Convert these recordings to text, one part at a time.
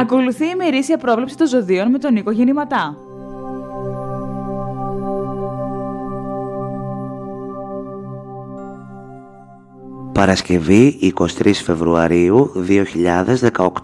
Ακολουθεί η ημερήσια πρόβλεψη των ζωδίων με τον Νίκο Γεννηματά. Παρασκευή 23 Φεβρουαρίου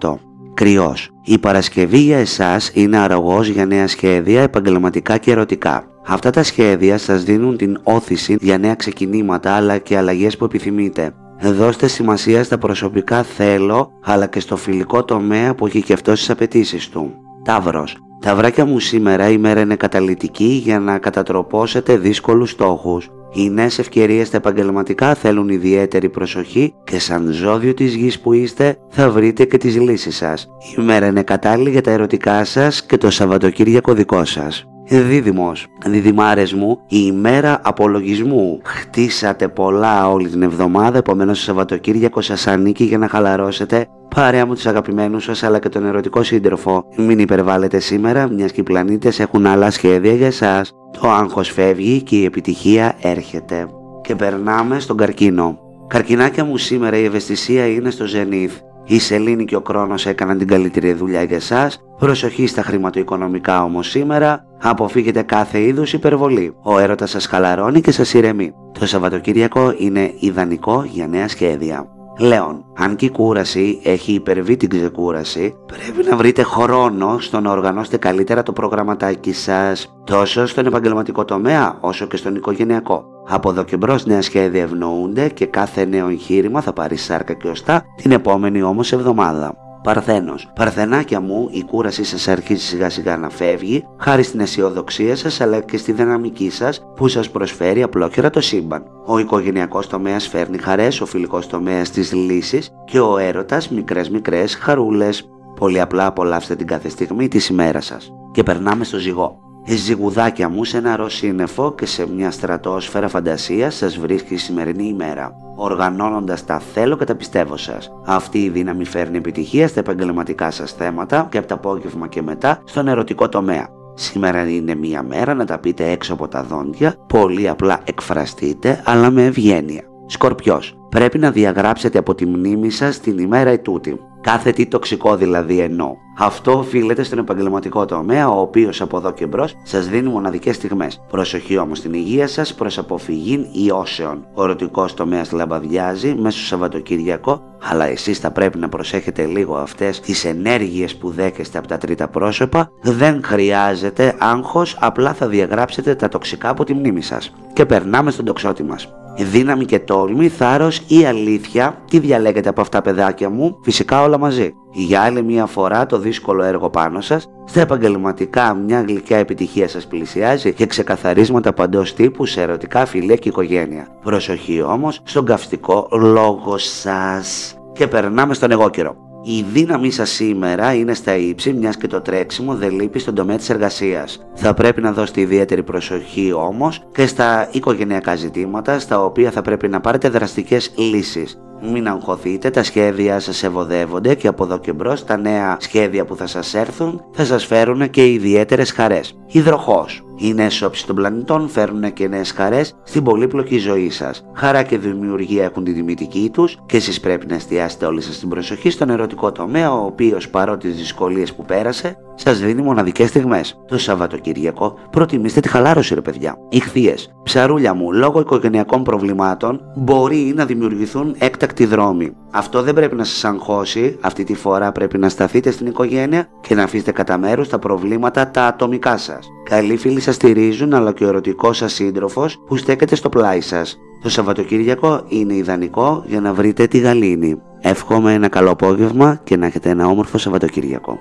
2018 Κρυός Η Παρασκευή για εσάς είναι αρρωγός για νέα σχέδια, επαγγελματικά και ερωτικά. Αυτά τα σχέδια σας δίνουν την όθηση για νέα ξεκινήματα αλλά και αλλαγές που επιθυμείτε. Δώστε σημασία στα προσωπικά θέλω αλλά και στο φιλικό τομέα που έχει και αυτός στις απαιτήσεις του. Ταύρος τα βράκια μου σήμερα η μέρα είναι καταλητική για να κατατροπώσετε δύσκολους στόχους. Οι νέες ευκαιρίες στα επαγγελματικά θέλουν ιδιαίτερη προσοχή και σαν ζώδιο της γης που είστε θα βρείτε και τις λύσεις σας. Η μέρα είναι κατάλληλη για τα ερωτικά σας και το Σαββατοκύριακο δικό σας. Δίδυμος, διδυμάρες μου, η ημέρα απολογισμού. Χτίσατε πολλά όλη την εβδομάδα, επομένως το Σαββατοκύριακο σας ανήκει για να χαλαρώσετε παρέα μου τους αγαπημένους σας αλλά και τον ερωτικό σύντροφο. Μην υπερβάλλετε σήμερα, μιας και οι πλανήτες έχουν άλλα σχέδια για εσάς. Το άγχος φεύγει και η επιτυχία έρχεται. Και περνάμε στον καρκίνο. Καρκινάκια μου σήμερα η ευαισθησία είναι στο ζενήθ. Η Σελήνη και ο Κρόνος έκαναν την καλύτερη δουλειά για εσάς. Προσοχή στα χρηματοοικονομικά όμως σήμερα. Αποφύγετε κάθε είδους υπερβολή. Ο έρωτας σας χαλαρώνει και σας ηρεμεί. Το Σαββατοκύριακο είναι ιδανικό για νέα σχέδια. Λέων, αν και η κούραση έχει υπερβεί την ξεκούραση, πρέπει να βρείτε χρόνο στο να οργανώσετε καλύτερα το προγραμματάκι σας, τόσο στον επαγγελματικό τομέα όσο και στον οικογενειακό. Από εδώ και μπρος νέα σχέδια ευνοούνται και κάθε νέο εγχείρημα θα πάρει σάρκα και οστά την επόμενη όμως εβδομάδα. Παρθένος. Παρθενάκια μου, η κούρασή σας αρχίζει σιγά σιγά να φεύγει, χάρη στην αισιοδοξία σας αλλά και στη δυναμική σας που σας προσφέρει απλόχερα το σύμπαν. Ο οικογενειακός τομέας φέρνει χαρές, ο φιλικός τομέας τις λύσεις και ο έρωτας μικρές μικρές χαρούλες. Πολύ απλά απολαύστε την κάθε στιγμή της ημέρας σας. Και περνάμε στο ζυγό. Η ζυγουδάκια μου σε ένα ροσύνεφο και σε μια στρατόσφαιρα φαντασίας σας βρίσκει η σημερινή ημέρα οργανώνοντας τα θέλω και τα πιστεύω σας. Αυτή η δύναμη φέρνει επιτυχία στα επαγγελματικά σας θέματα και από το απόγευμα και μετά στον ερωτικό τομέα. Σήμερα είναι μια μέρα να τα πείτε έξω από τα δόντια, πολύ απλά εκφραστείτε αλλά με ευγένεια. Σκορπιός, πρέπει να διαγράψετε από τη μνήμη σας την ημέρα ετούτη. Κάθε τι τοξικό δηλαδή εννοώ. Αυτό οφείλεται στον επαγγελματικό τομέα, ο οποίος από εδώ και μπρος σας δίνει μοναδικές στιγμές. Προσοχή όμως στην υγεία σας προς αποφυγή ιώσεων. Ο ερωτικός τομέας λαμπαδιάζει μέσω Σαββατοκύριακο, αλλά εσείς θα πρέπει να προσέχετε λίγο αυτές τις ενέργειες που δέχεστε από τα τρίτα πρόσωπα. Δεν χρειάζεται άγχος, απλά θα διαγράψετε τα τοξικά από τη μνήμη σας. Και περνάμε στον τοξότη μας. Δύναμη και τόλμη, θάρρος ή αλήθεια, τι διαλέγετε από αυτά παιδάκια μου, φυσικά όλα μαζί. Για άλλη μια φορά το δύσκολο έργο πάνω σας, στα επαγγελματικά μια γλυκιά επιτυχία σας πλησιάζει και ξεκαθαρίσματα παντό τύπου σε ερωτικά φιλία και οικογένεια. Προσοχή όμως στον καυστικό λόγο σας. Και περνάμε στον εγώ καιρό. Η δύναμή σας σήμερα είναι στα ύψη, μιας και το τρέξιμο δεν λείπει στον τομέα της εργασίας. Θα πρέπει να δώσετε ιδιαίτερη προσοχή όμως και στα οικογενειακά ζητήματα, στα οποία θα πρέπει να πάρετε δραστικές λύσεις. Μην αγχωθείτε, τα σχέδια σας ευωδεύονται και από εδώ και μπρος τα νέα σχέδια που θα σας έρθουν θα σας φέρουν και ιδιαίτερες χαρές. Υδροχός. Οι νέες όψει των πλανητών φέρνουν και νέες χαρές στην πολύπλοκη ζωή σας. Χαρά και δημιουργία έχουν τη τιμητική τους και εσείς πρέπει να εστιάσετε όλη σας την προσοχή στον ερωτικό τομέα, ο οποίος παρότι τις δυσκολίες που πέρασε, σας δίνει μοναδικές στιγμές. Το Σαββατοκύριακο προτιμήστε τη χαλάρωση, ρε παιδιά. Ηχθείες. Ψαρούλια μου, λόγω οικογενειακών προβλημάτων μπορεί να δημιουργηθούν έκτακτοι δρόμοι. Αυτό δεν πρέπει να σας αγχώσει. Αυτή τη φορά πρέπει να σταθείτε στην οικογένεια και να αφήσετε κατά μέρου τα προβλήματα τα ατομικά σας. Καλοί φίλοι σας στηρίζουν, αλλά και ο ερωτικός σας σύντροφος που στέκεται στο πλάι σας. Το Σαββατοκύριακο είναι ιδανικό για να βρείτε τη γαλήνη. Εύχομαι ένα καλό απόγευμα και να έχετε ένα όμορφο Σαββατοκύριακο.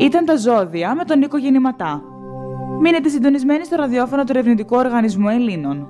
Ήταν τα ζώδια με τον Νίκο Γεννηματά. Μείνετε συντονισμένοι στο ραδιόφωνο του Ερευνητικού Οργανισμού Ελλήνων.